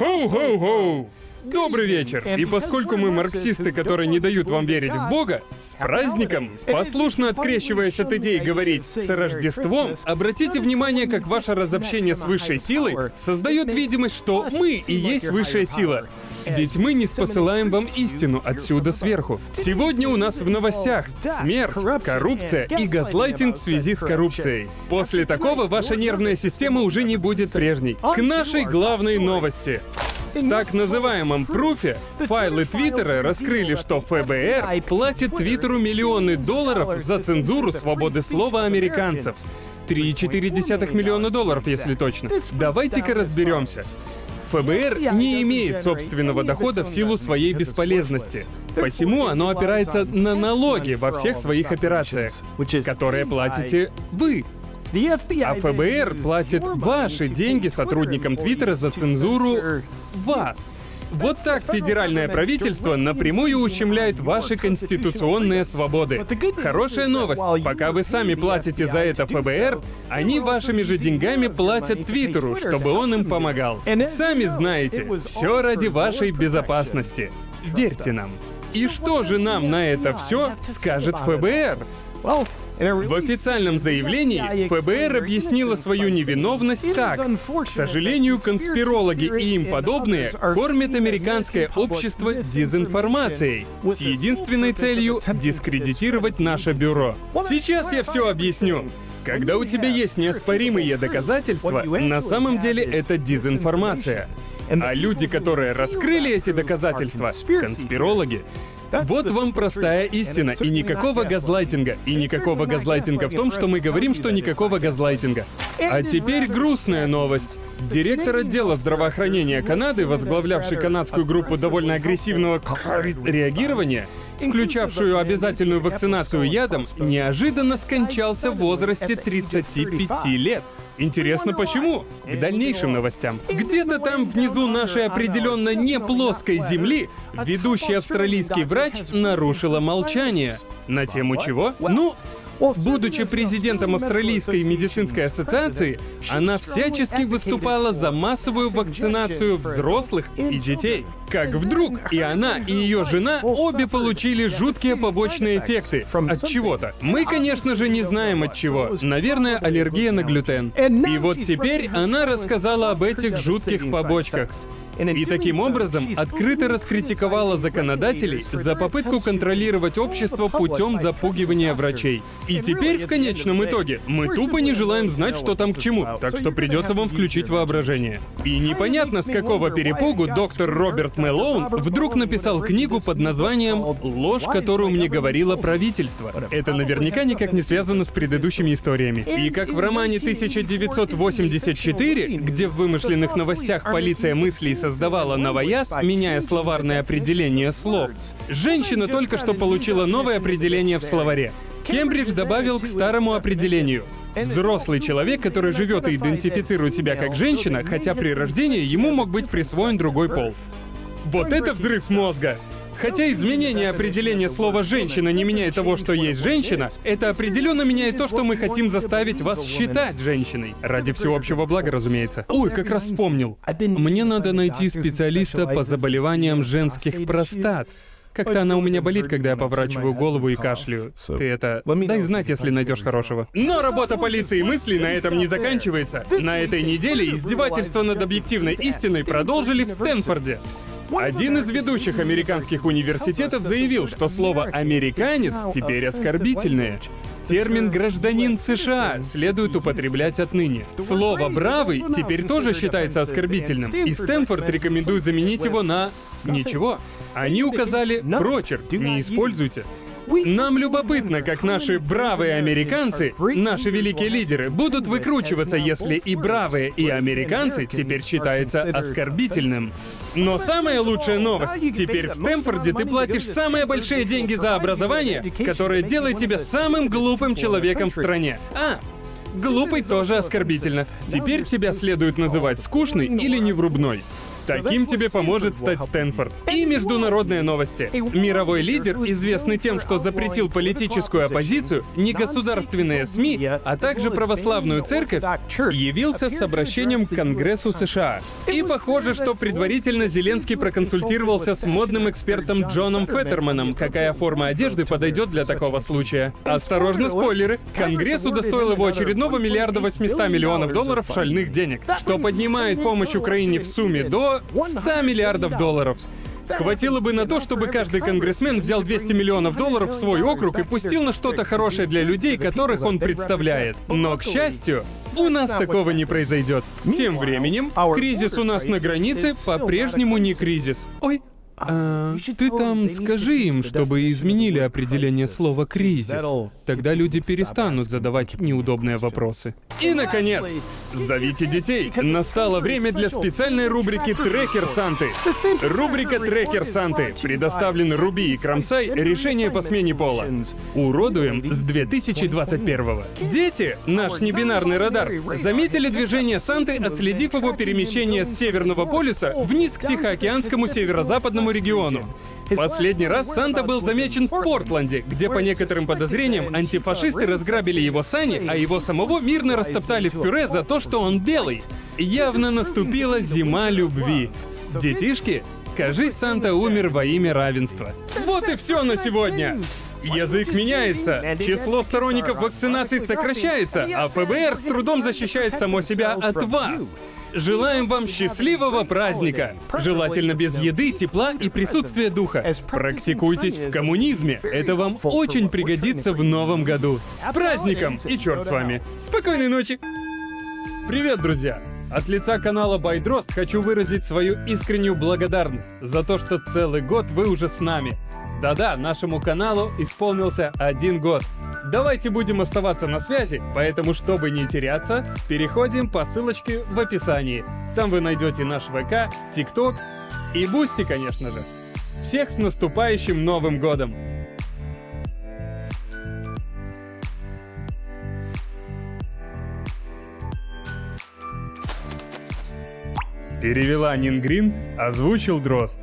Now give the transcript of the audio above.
Ho, ho, ho! Добрый вечер! И поскольку мы марксисты, которые не дают вам верить в Бога, с праздником, послушно открещиваясь от идей говорить «с Рождеством», обратите внимание, как ваше разобщение с высшей силой создает видимость, что мы и есть высшая сила. Ведь мы не спосылаем вам истину отсюда сверху. Сегодня у нас в новостях смерть, коррупция и газлайтинг в связи с коррупцией. После такого ваша нервная система уже не будет прежней. К нашей главной новости. В так называемом пруфе файлы Твиттера раскрыли, что ФБР платит Твиттеру миллионы долларов за цензуру свободы слова американцев. 3,4 миллиона долларов, если точно. Давайте-ка разберемся. ФБР не имеет собственного дохода в силу своей бесполезности. Посему оно опирается на налоги во всех своих операциях, которые платите вы. А ФБР платит ваши деньги сотрудникам Твиттера за цензуру вас. Вот так федеральное правительство напрямую ущемляет ваши конституционные свободы. Хорошая новость. Пока вы сами платите за это ФБР, они вашими же деньгами платят Твиттеру, чтобы он им помогал. Сами знаете, все ради вашей безопасности. Верьте нам. И что же нам на это все скажет ФБР? В официальном заявлении ФБР объяснило свою невиновность так. К сожалению, конспирологи и им подобные кормят американское общество дезинформацией с единственной целью дискредитировать наше бюро. Сейчас я все объясню. Когда у тебя есть неоспоримые доказательства, на самом деле это дезинформация. А люди, которые раскрыли эти доказательства, конспирологи, вот вам простая истина. И никакого газлайтинга. И никакого газлайтинга в том, что мы говорим, что никакого газлайтинга. А теперь грустная новость. Директор отдела здравоохранения Канады, возглавлявший канадскую группу довольно агрессивного реагирования, включавшую обязательную вакцинацию ядом, неожиданно скончался в возрасте 35 лет. Интересно, почему? К дальнейшим новостям. Где-то там внизу нашей определенно не плоской земли ведущий австралийский врач нарушила молчание. На тему чего? Ну, Будучи президентом Австралийской медицинской ассоциации, она всячески выступала за массовую вакцинацию взрослых и детей. Как вдруг и она, и ее жена обе получили жуткие побочные эффекты от чего-то. Мы, конечно же, не знаем от чего. Наверное, аллергия на глютен. И вот теперь она рассказала об этих жутких побочках. И таким образом открыто раскритиковала законодателей за попытку контролировать общество путем запугивания врачей. И теперь, в конечном итоге, мы тупо не желаем знать, что там к чему, так что придется вам включить воображение. И непонятно, с какого перепугу доктор Роберт Мэлоун вдруг написал книгу под названием «Ложь, которую мне говорило правительство». Это наверняка никак не связано с предыдущими историями. И как в романе 1984, где в вымышленных новостях полиция мыслей со создавала новояз, меняя словарное определение слов, женщина только что получила новое определение в словаре. Кембридж добавил к старому определению. Взрослый человек, который живет и идентифицирует себя как женщина, хотя при рождении ему мог быть присвоен другой пол. Вот это взрыв мозга! Хотя изменение определения слова «женщина» не меняет того, что есть женщина, это определенно меняет то, что мы хотим заставить вас считать женщиной. Ради всеобщего блага, разумеется. Ой, как раз вспомнил. Мне надо найти специалиста по заболеваниям женских простат. Как-то она у меня болит, когда я поворачиваю голову и кашляю. Ты это... Дай знать, если найдешь хорошего. Но работа полиции мыслей на этом не заканчивается. На этой неделе издевательства над объективной истиной продолжили в Стэнфорде. Один из ведущих американских университетов заявил, что слово «американец» теперь оскорбительное. Термин «гражданин США» следует употреблять отныне. Слово «бравый» теперь тоже считается оскорбительным, и Стэнфорд рекомендует заменить его на «ничего». Они указали «прочерк», не используйте. Нам любопытно, как наши бравые американцы, наши великие лидеры, будут выкручиваться, если и бравые, и американцы теперь считается оскорбительным. Но самая лучшая новость. Теперь в Стэнфорде ты платишь самые большие деньги за образование, которое делает тебя самым глупым человеком в стране. А, Глупый тоже оскорбительно. Теперь тебя следует называть скучный или неврубной. Таким тебе поможет стать Стэнфорд. И международные новости. Мировой лидер, известный тем, что запретил политическую оппозицию, негосударственные СМИ, а также православную церковь, явился с обращением к Конгрессу США. И похоже, что предварительно Зеленский проконсультировался с модным экспертом Джоном Феттерманом, какая форма одежды подойдет для такого случая. Осторожно, спойлеры. Конгресс удостоил его очередного миллиарда 800 миллионов долларов шальных денег, что поднимает помощь Украине в сумме до 100 миллиардов долларов. Хватило бы на то, чтобы каждый конгрессмен взял 200 миллионов долларов в свой округ и пустил на что-то хорошее для людей, которых он представляет. Но, к счастью, у нас такого не произойдет. Тем временем, кризис у нас на границе по-прежнему не кризис. Ой, а, ты там скажи им, чтобы изменили определение слова «кризис». Тогда люди перестанут задавать неудобные вопросы. И, наконец, зовите детей. Настало время для специальной рубрики «Трекер Санты». Рубрика «Трекер Санты» предоставлен Руби и Крамсай. решение по смене пола. Уродуем с 2021 -го. Дети, наш небинарный радар, заметили движение Санты, отследив его перемещение с Северного полюса вниз к Тихоокеанскому северо-западному региону. Последний раз Санта был замечен в Портленде, где по некоторым подозрениям антифашисты разграбили его сани, а его самого мирно растоптали в пюре за то, что он белый. Явно наступила зима любви. Детишки, кажись, Санта умер во имя равенства. Вот и все на сегодня. Язык меняется, число сторонников вакцинации сокращается, а ФБР с трудом защищает само себя от вас. Желаем вам счастливого праздника! Желательно без еды, тепла и присутствия духа. Практикуйтесь в коммунизме. Это вам очень пригодится в новом году. С праздником! И черт с вами. Спокойной ночи! Привет, друзья! От лица канала by Drozd хочу выразить свою искреннюю благодарность за то, что целый год вы уже с нами. Да-да, нашему каналу исполнился один год. Давайте будем оставаться на связи, поэтому, чтобы не теряться, переходим по ссылочке в описании. Там вы найдете наш ВК, ТикТок и Бусти, конечно же. Всех с наступающим Новым Годом! Перевела Нингрин, озвучил Дрозд.